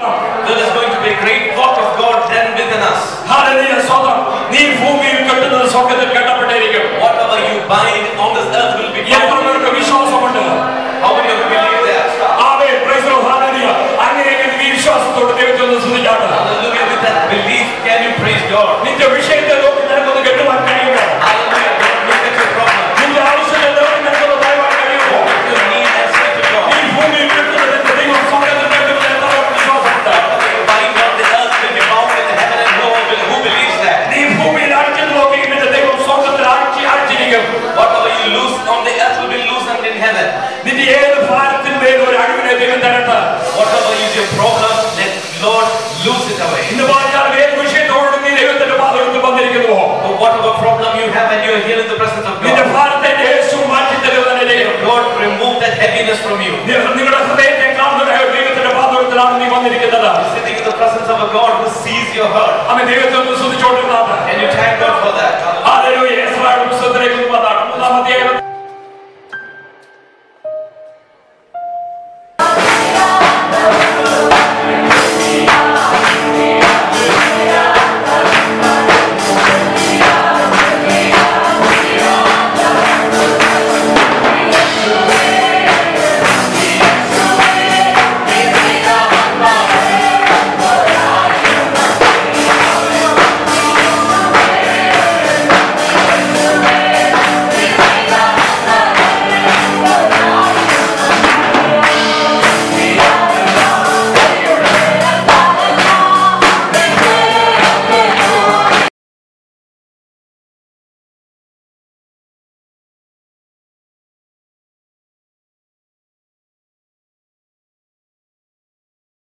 There is going to be a great work of God done within us. Hallelujah. Father. Whatever you bind on happiness from you. You're sitting in the presence of a God who sees your heart.